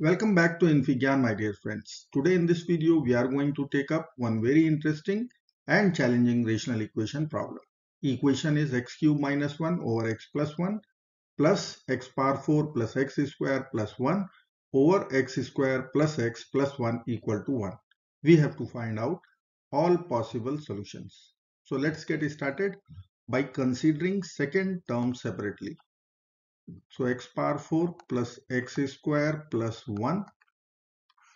Welcome back to infyGyan my dear friends. Today in this video we are going to take up one very interesting and challenging rational equation problem. Equation is x cube minus 1 over x plus 1 plus x power 4 plus x square plus 1 over x square plus x plus 1 equal to 1. We have to find out all possible solutions. So let's get started by considering second term separately. So x power 4 plus x square plus 1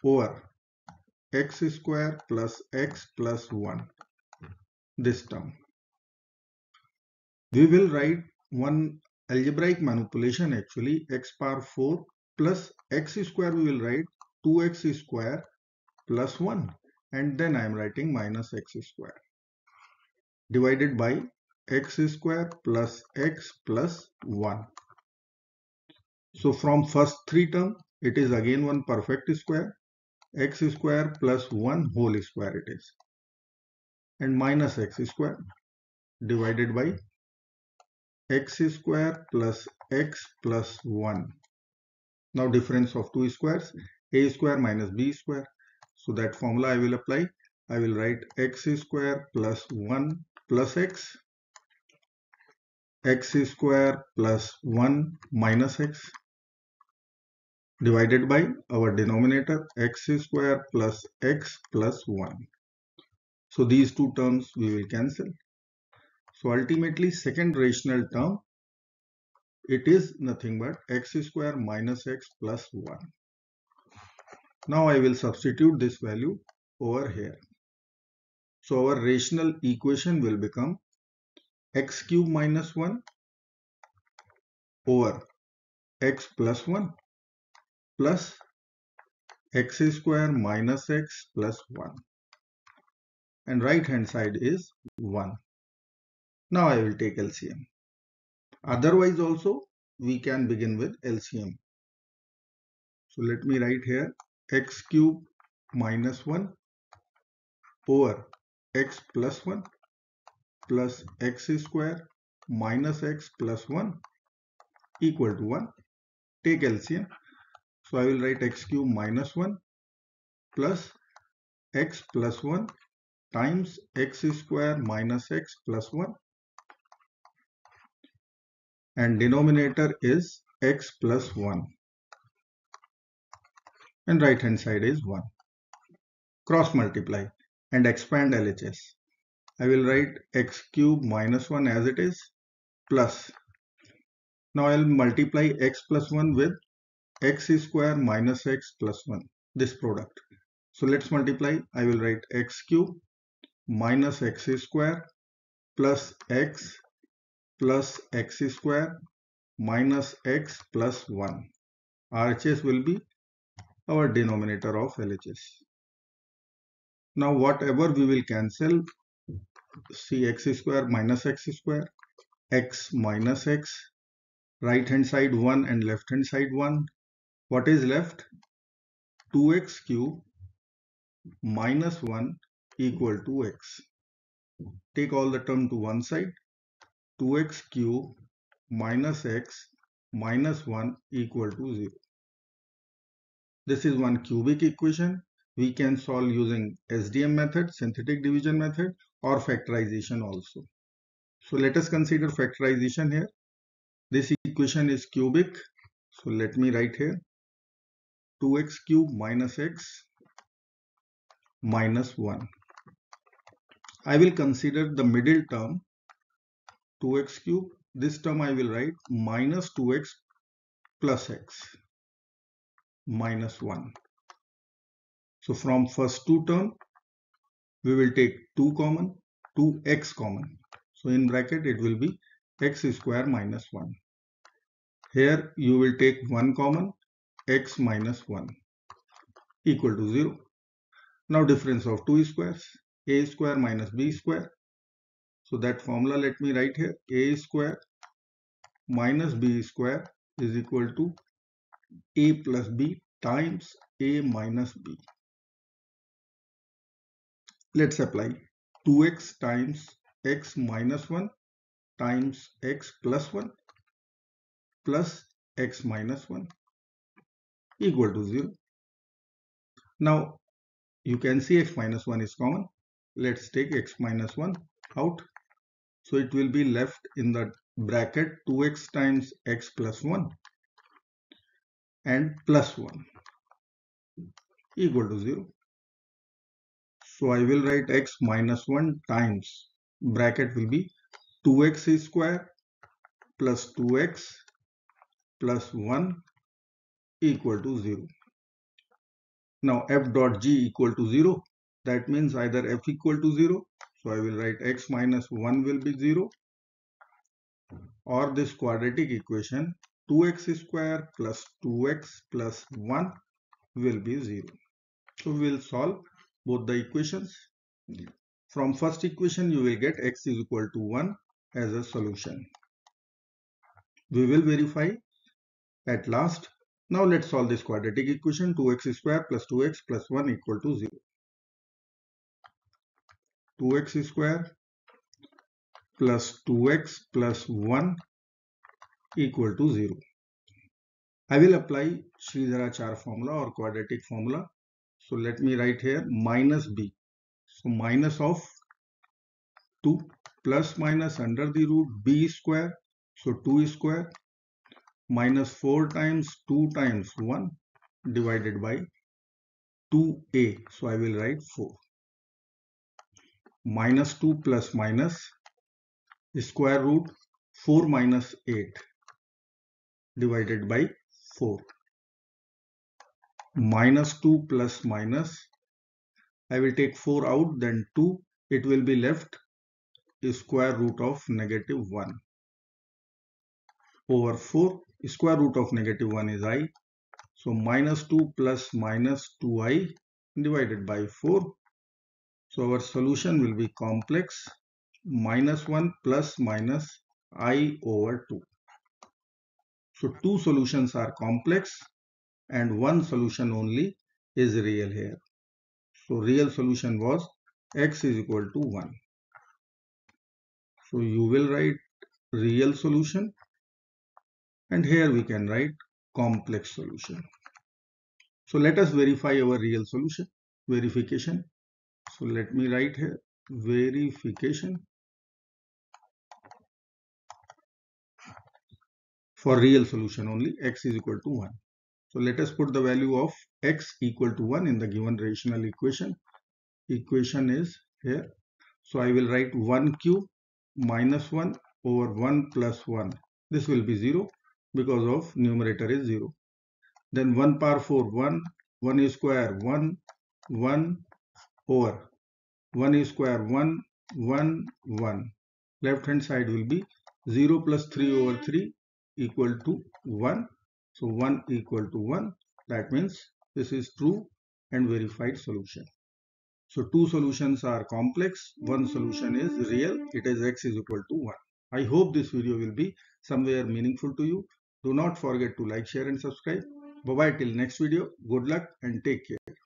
over. X square plus x plus 1 this term. We will write one algebraic manipulation actually. X power 4 plus x square we will write 2x square plus 1 and then I am writing minus x square. Divided by x square plus x plus 1 so from first three term, it is again one perfect square, x square plus 1 whole square it is. And minus x square divided by x square plus x plus 1. Now difference of two squares, a square minus b square. So that formula I will apply. I will write x square plus 1 plus x, x square plus 1 minus x divided by our denominator x square plus x plus 1. So these two terms we will cancel. So ultimately second rational term it is nothing but x square minus x plus 1. Now I will substitute this value over here. So our rational equation will become x cube minus 1 over x plus 1 plus x square minus x plus 1 and right hand side is 1. Now I will take LCM. Otherwise also we can begin with LCM. So let me write here x cube minus 1 over x plus 1 plus x square minus x plus 1 equal to 1. Take LCM. So I will write x cube minus 1 plus x plus 1 times x square minus x plus 1 and denominator is x plus 1 and right hand side is 1. Cross multiply and expand LHS. I will write x cube minus 1 as it is plus. Now I will multiply x plus 1 with x square minus x plus 1 this product. So let's multiply. I will write x cube minus x square plus x plus x square minus x plus 1 RHS will be our denominator of LHS now whatever we will cancel see x square minus x square x minus x right hand side 1 and left hand side 1 what is left? 2x cube minus 1 equal to x. Take all the term to one side. 2x cube minus x minus 1 equal to 0. This is one cubic equation. We can solve using SDM method, synthetic division method or factorization also. So let us consider factorization here. This equation is cubic. So let me write here 2x cube minus x minus 1. I will consider the middle term 2x cube. This term I will write minus 2x plus x minus 1. So from first two term we will take 2 common, 2x common. So in bracket it will be x square minus 1. Here you will take 1 common x minus 1 equal to 0. Now difference of two squares a square minus b square. So that formula let me write here a square minus b square is equal to a plus b times a minus b. Let's apply 2x times x minus 1 times x plus 1 plus x minus 1 equal to 0. Now you can see x minus 1 is common. Let's take x minus 1 out. So it will be left in the bracket 2x times x plus 1 and plus 1 equal to 0. So I will write x minus 1 times bracket will be 2x square plus 2x plus 1 equal to 0. Now f dot g equal to 0 that means either f equal to 0 so I will write x minus 1 will be 0 or this quadratic equation 2x square plus 2x plus 1 will be 0. So we will solve both the equations. From first equation you will get x is equal to 1 as a solution. We will verify at last. Now let's solve this quadratic equation 2x square plus 2x plus 1 equal to 0. 2x square plus 2x plus 1 equal to 0. I will apply Sridharacharya formula or quadratic formula. So let me write here minus b. So minus of 2 plus minus under the root b square. So 2 square minus 4 times 2 times 1 divided by 2a. So I will write 4. Minus 2 plus minus square root 4 minus 8 divided by 4 minus 2 plus minus I will take 4 out then 2 it will be left square root of negative 1 over 4 square root of negative 1 is i so minus 2 plus minus 2i divided by 4 so our solution will be complex minus 1 plus minus i over 2. So two solutions are complex and one solution only is real here. So real solution was x is equal to 1. So you will write real solution and here we can write complex solution. So let us verify our real solution verification. So let me write here verification for real solution only x is equal to 1. So let us put the value of x equal to 1 in the given rational equation. Equation is here. So I will write 1 cube minus 1 over 1 plus 1. This will be 0 because of numerator is 0. Then 1 power 4 1, 1 square 1, 1 over 1 is square 1, 1, 1. Left hand side will be 0 plus 3 over 3 equal to 1. So 1 equal to 1. That means this is true and verified solution. So two solutions are complex. One solution is real. It is x is equal to 1. I hope this video will be somewhere meaningful to you. Do not forget to like, share and subscribe. Bye-bye till next video. Good luck and take care.